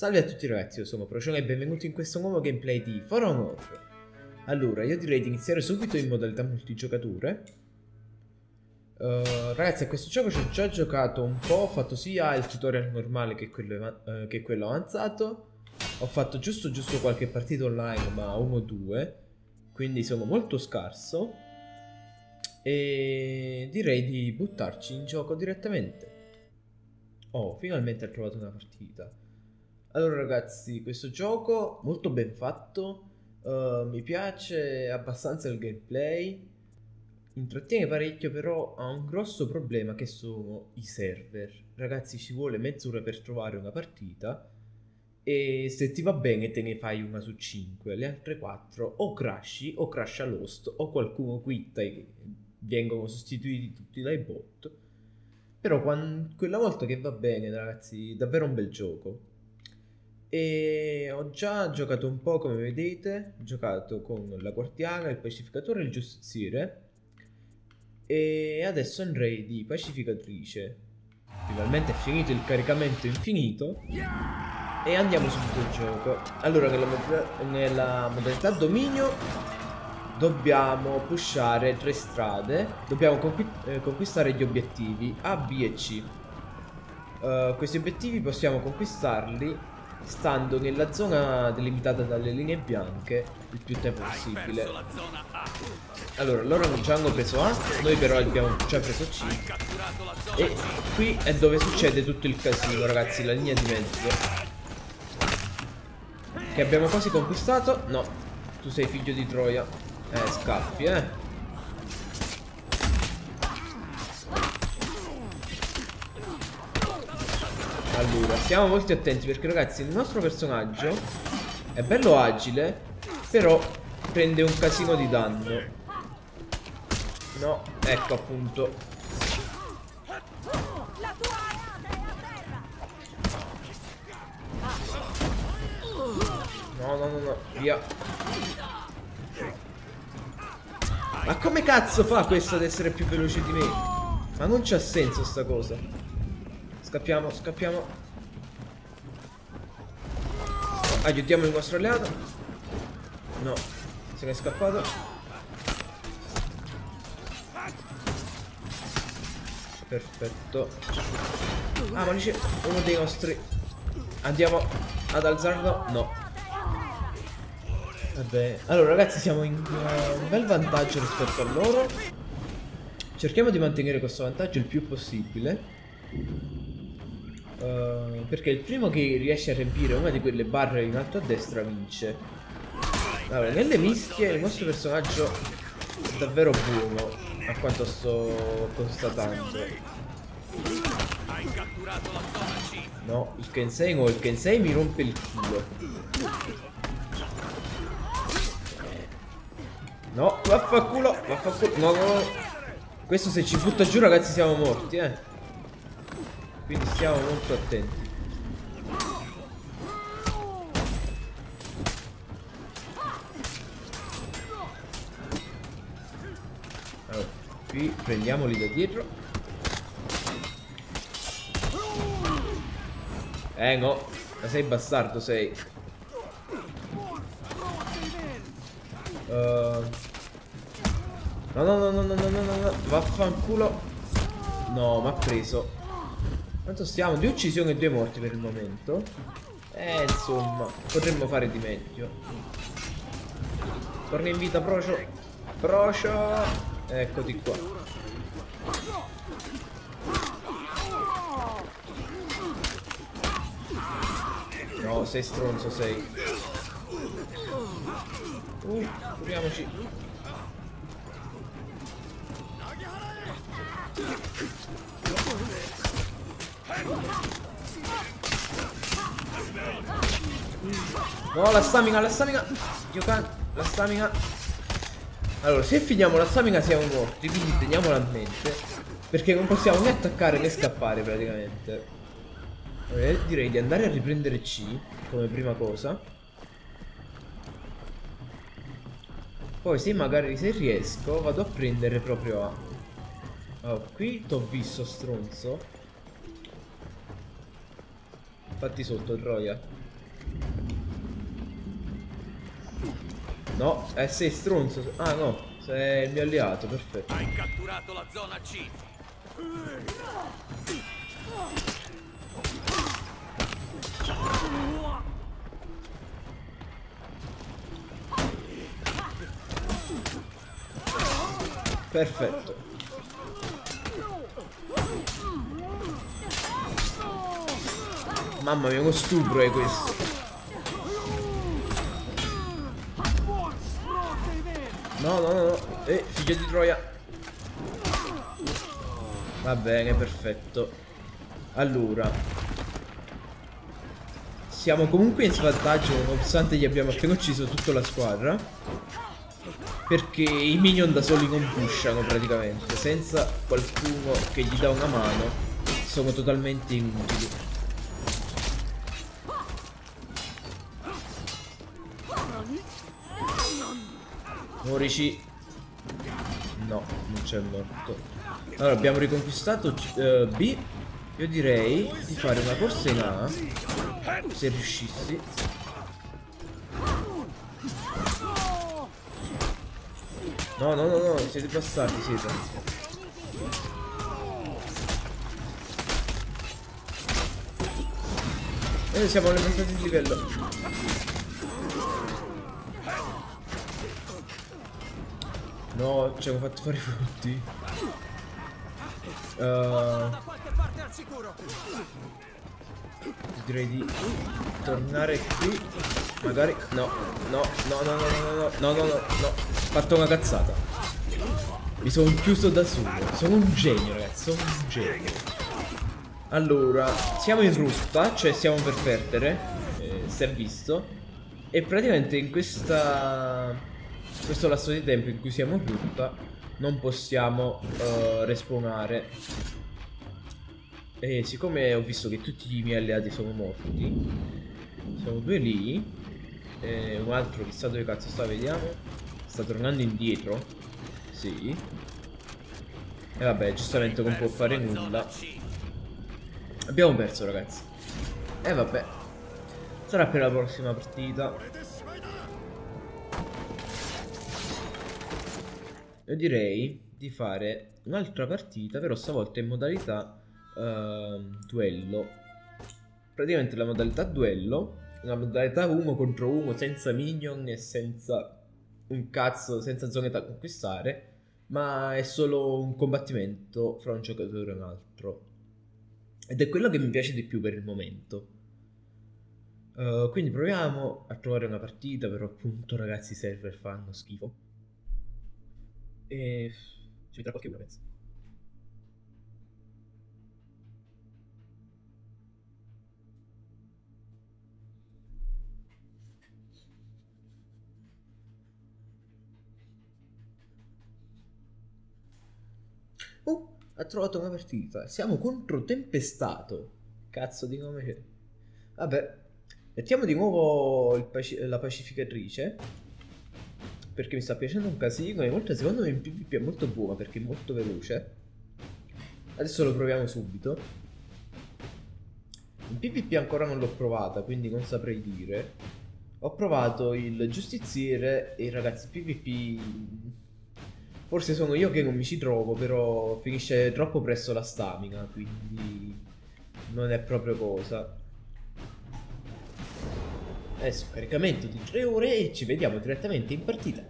Salve a tutti ragazzi, io sono Procione e benvenuti in questo nuovo gameplay di For Honor. Allora, io direi di iniziare subito in modalità multigiocatore. Uh, ragazzi, a questo gioco ci ho già giocato un po', ho fatto sia il tutorial normale che quello, uh, che quello avanzato. Ho fatto giusto giusto qualche partita online, ma uno o due, quindi sono molto scarso. E direi di buttarci in gioco direttamente. Oh, finalmente ho trovato una partita. Allora ragazzi, questo gioco molto ben fatto, uh, mi piace abbastanza il gameplay, intrattiene parecchio però ha un grosso problema che sono i server. Ragazzi ci vuole mezz'ora per trovare una partita e se ti va bene te ne fai una su 5, le altre 4 o crashi o crasha Lost o qualcuno quitta e vengono sostituiti tutti dai bot. Però quando, quella volta che va bene ragazzi, davvero un bel gioco. E ho già giocato un po' come vedete, ho giocato con la guardiana, il pacificatore e il giustiziere. E adesso andrei di pacificatrice. Finalmente è finito il caricamento infinito. E andiamo subito al gioco. Allora, nella, mod nella modalità dominio dobbiamo pushare tre strade. Dobbiamo eh, conquistare gli obiettivi A, B e C. Uh, questi obiettivi possiamo conquistarli stando nella zona delimitata dalle linee bianche il più tempo possibile. Allora, loro non ci hanno preso A, noi però abbiamo già preso C. E qui è dove succede tutto il casino, ragazzi, la linea di mezzo. Che abbiamo quasi conquistato. No, tu sei figlio di Troia. Eh, scappi, eh. Allora, stiamo molto attenti perché ragazzi il nostro personaggio è bello agile, però prende un casino di danno. No, ecco appunto. No, no, no, no, via. Ma come cazzo fa questo ad essere più veloce di me? Ma non c'ha senso sta cosa. Scappiamo, scappiamo. Aiutiamo il nostro alleato. No, se ne è scappato. Perfetto. Ah, ma dice uno dei nostri. Andiamo ad alzarlo. No. Vabbè. Allora, ragazzi, siamo in uh, un bel vantaggio rispetto a loro. Cerchiamo di mantenere questo vantaggio il più possibile. Uh, perché il primo che riesce a riempire una di quelle barre in alto a destra vince. Allora, nelle mischie il nostro personaggio è davvero buono, a quanto sto constatando. No, il Kensei no, il Kensei mi rompe il culo. No, vaffanculo, vaffanculo. No, no, no. Questo se ci butta giù ragazzi siamo morti, eh. Quindi stiamo molto attenti. Allora, qui prendiamoli da dietro. Eh ma sei bastardo sei. Uh... No, no, no, no, no, no, no, no, vaffanculo. No, mi ha preso. Quanto stiamo? Due uccisioni e due morti per il momento. Eh, insomma, potremmo fare di meglio. Torna in vita, Procio. Procio. Eccoti qua. No, sei stronzo, sei. Uh, curiamoci. No, la stamina, la stamina. Dio. La stamina. Allora, se finiamo la stamina siamo morti, quindi teniamola a mente. Perché non possiamo né attaccare né scappare praticamente. Allora, direi di andare a riprendere C come prima cosa. Poi se magari se riesco vado a prendere proprio A. Oh, qui t'ho visto stronzo. Fatti sotto, Troia. No, eh sei stronzo. Ah no, sei il mio alleato, perfetto. Hai catturato la zona C. Perfetto. Mamma mia, uno stupro è questo. No, no, no, no. Eh, figlio di Troia. Va bene, perfetto. Allora. Siamo comunque in svantaggio nonostante gli abbiamo appena ucciso tutta la squadra. Perché i minion da soli non pushano praticamente. Senza qualcuno che gli dà una mano. Sono totalmente inutili. Morici. No, non c'è morto. Allora, abbiamo riconquistato uh, B. Io direi di fare una corsa in A. Se riuscissi. No, no, no, no, siete passati, siete. E noi siamo aumentati di livello. No, ci hanno fatto fare i frutti. Uh, direi di tornare qui. Magari. No, no, no, no, no, no, no, no, no, no, fatto una cazzata. Mi sono chiuso da solo. Sono un genio, ragazzi. Sono un genio. Allora, siamo in rotta, cioè siamo per perdere. Eh, si è visto. E praticamente in questa questo lasso di tempo in cui siamo rotta non possiamo uh, respawnare. E siccome ho visto che tutti i miei alleati sono morti sono due lì e un altro chissà dove cazzo sta vediamo. Sta tornando indietro sì. E vabbè giustamente non può fare nulla. Abbiamo perso ragazzi. E vabbè sarà per la prossima partita Io direi di fare un'altra partita, però stavolta in modalità uh, duello. Praticamente la modalità duello, una modalità 1 contro 1 senza minion e senza un cazzo, senza zone da conquistare, ma è solo un combattimento fra un giocatore e un altro. Ed è quello che mi piace di più per il momento. Uh, quindi proviamo a trovare una partita, però appunto ragazzi i server fanno schifo. E ci vedrà qualche una, penso. Oh, ha trovato una partita. Siamo contro Tempestato. Cazzo di nome. Vabbè. Mettiamo di nuovo paci la pacificatrice perché mi sta piacendo un casino. E molto, secondo me in PvP è molto buona perché è molto veloce. Adesso lo proviamo subito. In PvP ancora non l'ho provata, quindi non saprei dire. Ho provato il giustiziere e ragazzi, PvP... Forse sono io che non mi ci trovo, però finisce troppo presto la stamina, quindi non è proprio cosa. Adesso caricamento di 3 ore e ci vediamo direttamente in partita.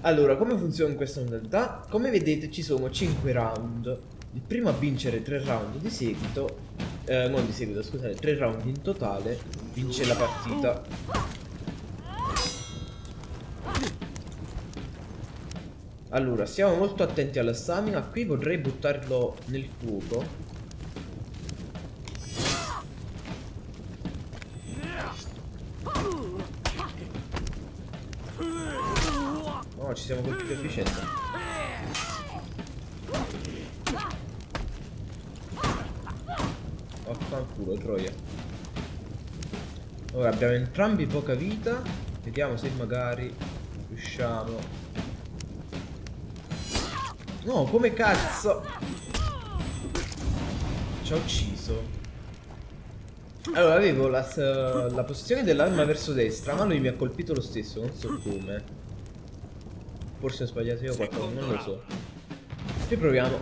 Allora, come funziona questa modalità? Come vedete ci sono 5 round. Il primo a vincere 3 round di seguito, eh, non di seguito, scusate, 3 round in totale, vince la partita. Allora, stiamo molto attenti alla stamina. Qui potrei buttarlo nel fuoco. Ci siamo colpiti a vicenda. Vaffanculo, troia. Ora abbiamo entrambi poca vita. Vediamo se magari riusciamo. No, come cazzo? Ci ha ucciso. Allora, avevo la, la posizione dell'arma verso destra, ma lui mi ha colpito lo stesso, non so come. Forse ho sbagliato io qualcosa, non lo so. Riproviamo.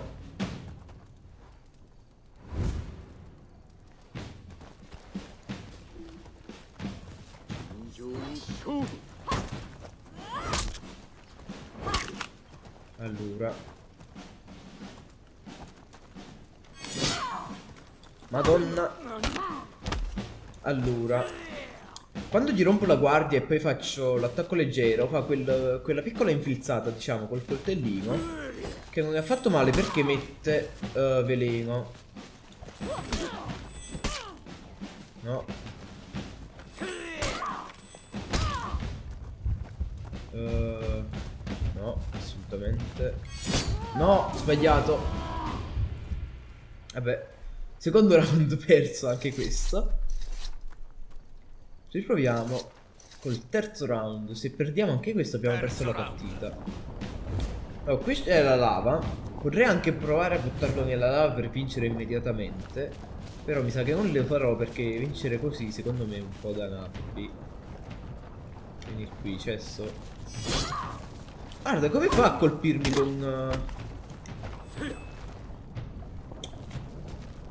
Allora. Madonna. Allora. Quando gli rompo la guardia e poi faccio l'attacco leggero, fa quel, quella piccola infilzata, diciamo, col coltellino, che non è affatto male perché mette uh, veleno. No. Uh, no, assolutamente. No, sbagliato. Vabbè. Secondo round perso anche questo. Riproviamo col terzo round. Se perdiamo anche questo abbiamo perso la partita. Allora, qui c'è la lava. Potrei anche provare a buttarlo nella lava per vincere immediatamente. Però mi sa che non le farò perché vincere così secondo me è un po' da nabbi. Vieni qui, cesso. Guarda, come fa a colpirmi con...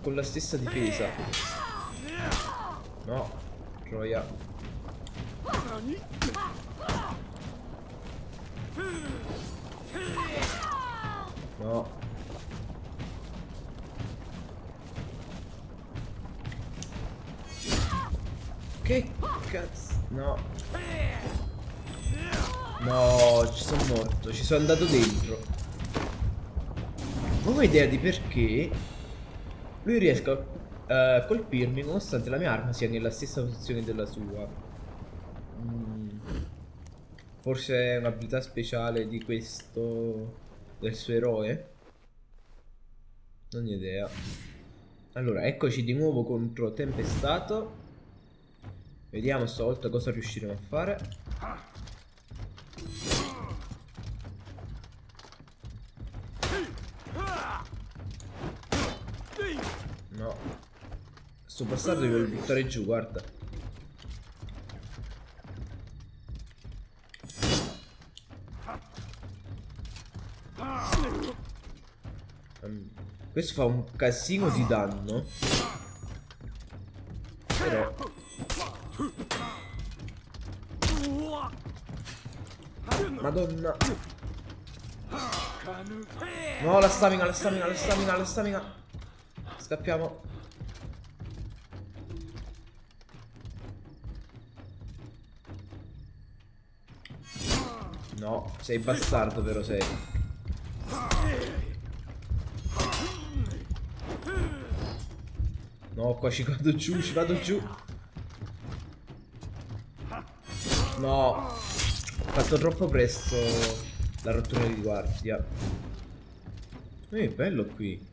Con la stessa difesa? No. Troia. No. Che cazzo? No. No, ci sono morto. Ci sono andato dentro. Non ho idea di perché lui riesca a uh, colpirmi nonostante la mia arma sia nella stessa posizione della sua. Mm. Forse è un'abilità speciale di questo... del suo eroe? Non ho idea. Allora, eccoci di nuovo contro Tempestato. Vediamo stavolta cosa riusciremo a fare. No. Sto bastardo devo buttare giù, guarda. Um, questo fa un casino di danno. Però... Madonna. No, la stamina, la stamina, la stamina, la stamina. Scappiamo. No, sei bastardo però sei. No, qua ci vado giù, ci vado giù. No, ho fatto troppo presto la rottura di guardia. Eh, bello qui.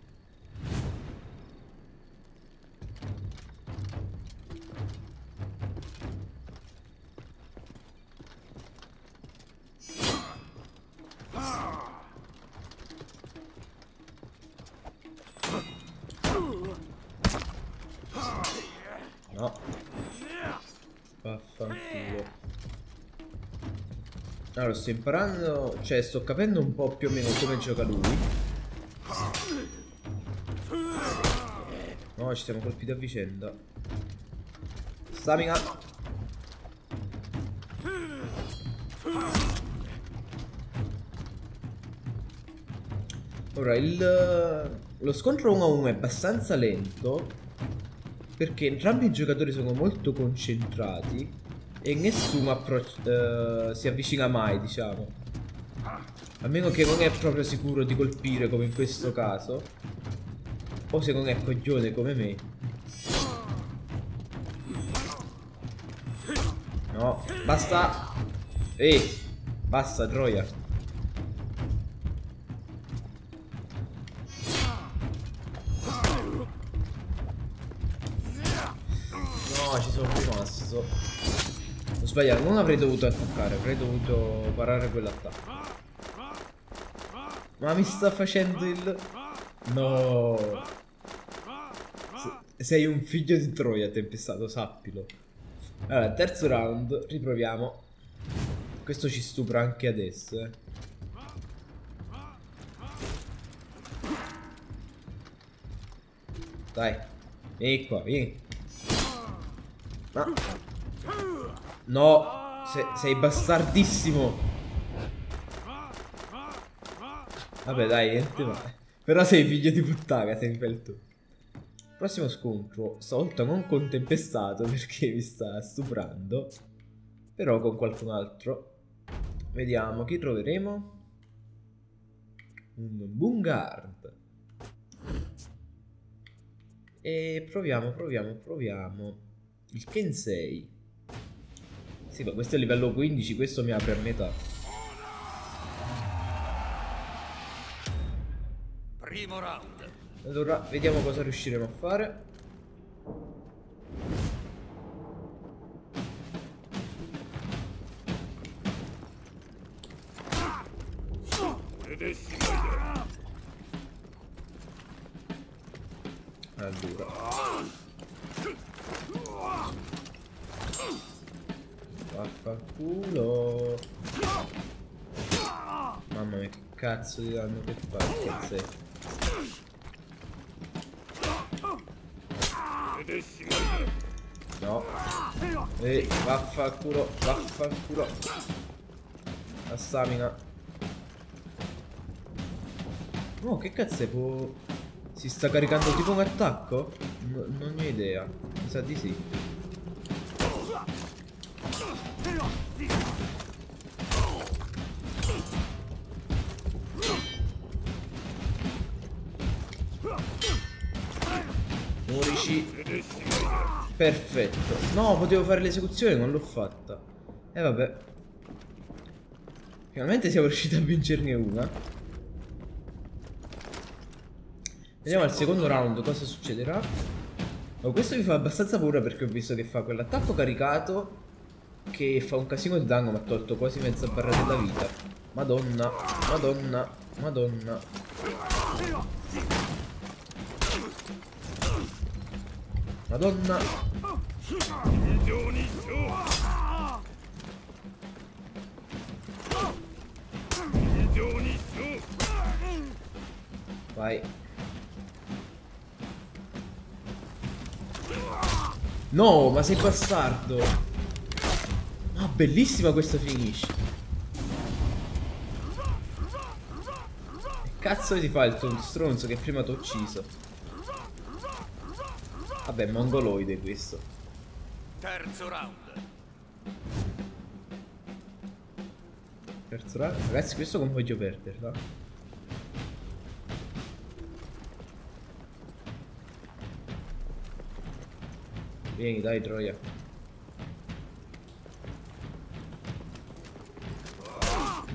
Allora, sto imparando... Cioè, sto capendo un po' più o meno come gioca lui. No, ci siamo colpiti a vicenda. Stamina. Ora, il... Lo scontro 1 a 1 è abbastanza lento. Perché entrambi i giocatori sono molto concentrati. E nessuno uh, si avvicina mai, diciamo. A meno che non è proprio sicuro di colpire come in questo caso. O se non è coglione come me. No, basta. Ehi, basta Troia. Sbagliato, non avrei dovuto attaccare, avrei dovuto parare quell'attacco. Ma mi sta facendo il... No. Sei un figlio di Troia, tempestato, sappilo. Allora, terzo round, riproviamo. Questo ci stupra anche adesso, eh. Dai, vieni qua, vieni. Ma... No, sei, sei bastardissimo. Vabbè, dai. Però sei figlio di puttana, sei in tu. Prossimo scontro, stavolta non con Tempestato perché mi sta stuprando, però con qualcun altro. Vediamo chi troveremo. Un Bungard. E proviamo, proviamo, proviamo. Il Kensei. Sì, ma questo è livello 15, questo mi apre a metà. Primo round. Allora, vediamo cosa riusciremo a fare. Vaffanculo. Mamma mia, che cazzo di danno che fa cazzetto. No. Ehi, vaffanculo, vaffanculo. La stamina. Oh, che cazzo è? Può... Si sta caricando tipo un attacco? No, non ho idea. Mi sa di sì. Perfetto. No, potevo fare l'esecuzione, non l'ho fatta. E eh, vabbè. Finalmente siamo riusciti a vincerne una. Vediamo al secondo round cosa succederà. Oh, questo mi fa abbastanza paura perché ho visto che fa quell'attacco caricato che fa un casino di danno, ma ha tolto quasi mezza barra della vita. Madonna, madonna, madonna. Madonna. Vai. No, ma sei bastardo. Bellissima questa finish. Che cazzo ti fa il tuo stronzo che prima ti ho ucciso? Vabbè, mongoloide questo. Terzo round. Terzo round? Ragazzi, questo non voglio perderla. Vieni, dai, Troia.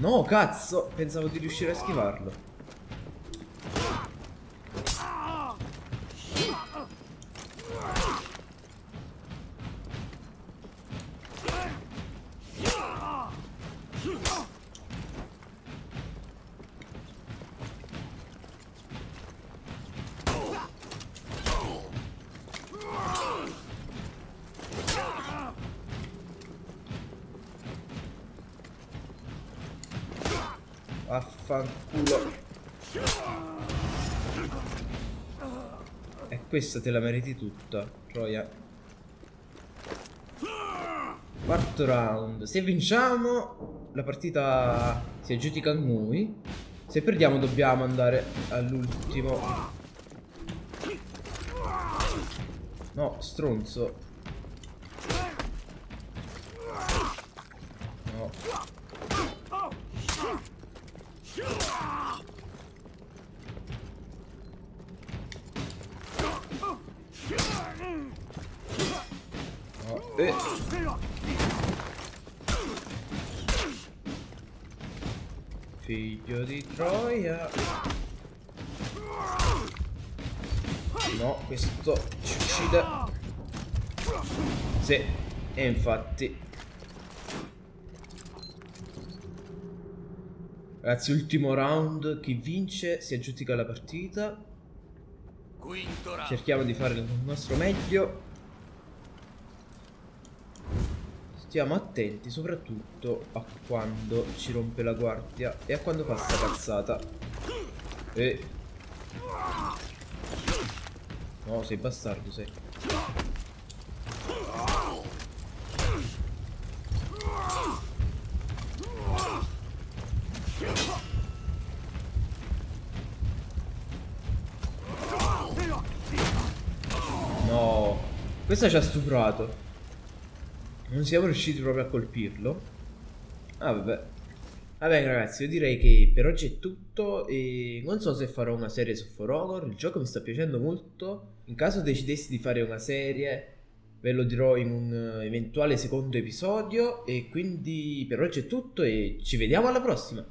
No, cazzo! Pensavo di riuscire a schivarlo. Questa te la meriti tutta, Troia. Quarto round. Se vinciamo, la partita si aggiudica a noi. Se perdiamo dobbiamo andare all'ultimo. No, stronzo. Figlio di Troia. No, questo ci uccide. Sì, e infatti. Ragazzi, ultimo round. Chi vince si aggiudica la partita. Cerchiamo di fare il nostro meglio. Stiamo attenti soprattutto a quando ci rompe la guardia e a quando fa sta cazzata. E... No, sei bastardo, sei. No, questa ci ha stuprato. Non siamo riusciti proprio a colpirlo. Ah, vabbè. Vabbè ragazzi, io direi che per oggi è tutto e non so se farò una serie su For Honor, il gioco mi sta piacendo molto. In caso decidessi di fare una serie, ve lo dirò in un eventuale secondo episodio e quindi per oggi è tutto e ci vediamo alla prossima.